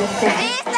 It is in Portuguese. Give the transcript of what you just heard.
você.